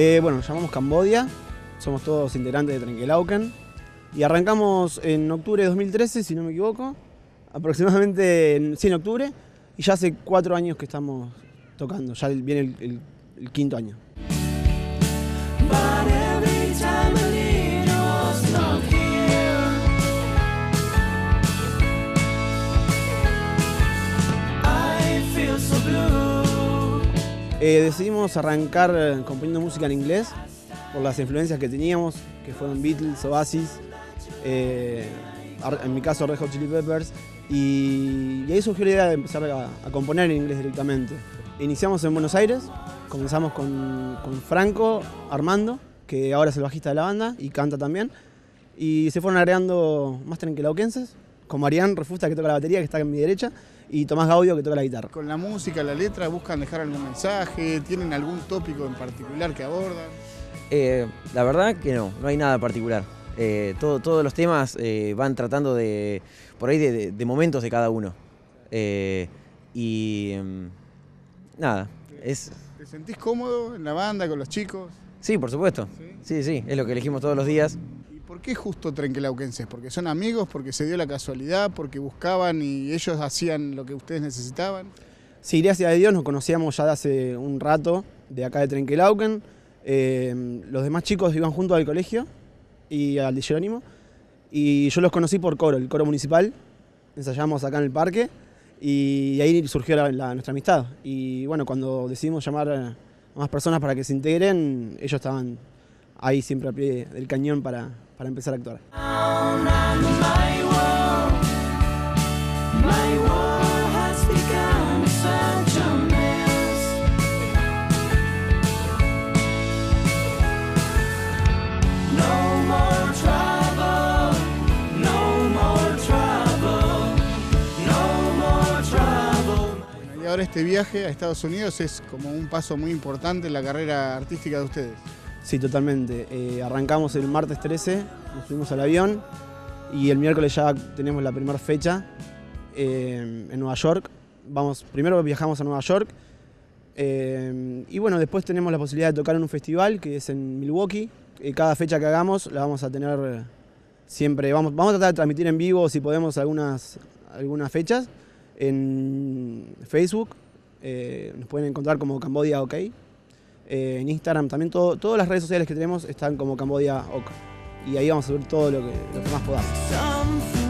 Eh, bueno, nos llamamos Cambodia, somos todos integrantes de Trenkelauken y arrancamos en octubre de 2013, si no me equivoco, aproximadamente en, sí, en octubre, y ya hace cuatro años que estamos tocando, ya viene el quinto año. Eh, decidimos arrancar eh, componiendo música en inglés por las influencias que teníamos, que fueron Beatles, Oasis, eh, en mi caso Red Hot Chili Peppers, y, ahí surgió la idea de empezar a, componer en inglés directamente. Iniciamos en Buenos Aires, comenzamos con, Franco Armando, que ahora es el bajista de la banda y canta también, y se fueron agregando más trenquelauquenses, como Marián Refusta que toca la batería, que está en mi derecha, y Tomás Gaudio que toca la guitarra. Con la música, la letra, buscan dejar algún mensaje, tienen algún tópico en particular que abordan. Eh, la verdad que no, no hay nada particular. Eh, todo- todos los temas eh, van tratando de, por ahí, de, de- de momentos de cada uno. Eh, y mm, nada, es... ¿Te sentís cómodo en la banda, con los chicos? Sí, por supuesto. Sí, sí, es lo que elegimos todos los días. ¿Y por qué justo Trenquelauquenses? ¿Porque son amigos? ¿Porque se dio la casualidad? ¿Porque buscaban y ellos hacían lo que ustedes necesitaban? Sí, gracias a Dios nos conocíamos ya de hace un rato de acá de Trenquelauken. Eh, los demás chicos iban juntos al colegio y al de Jerónimo. Y yo los conocí por coro, el coro municipal. Ensayamos acá en el parque y ahí surgió nuestra amistad. Y bueno, cuando decidimos llamar a más personas para que se integren, ellos estaban ahí siempre a pie del cañón para, para empezar a actuar. Y ahora este viaje a Estados Unidos es como un paso muy importante en la carrera artística de ustedes. Sí, totalmente. Eh, arrancamos el martes 13, nos subimos al avión y el miércoles ya tenemos la primera fecha eh, en Nueva York. Vamos, primero viajamos a Nueva York eh, y bueno, después tenemos la posibilidad de tocar en un festival que es en Milwaukee. Eh, cada fecha que hagamos la vamos a tener siempre, vamos, vamos a tratar de transmitir en vivo si podemos algunas, algunas fechas en Facebook. nos pueden encontrar como Cambodia OK. Eh, en Instagram también todo- todas las redes sociales que tenemos están como Cambodia OK. Y ahí vamos a ver todo lo que, más podamos.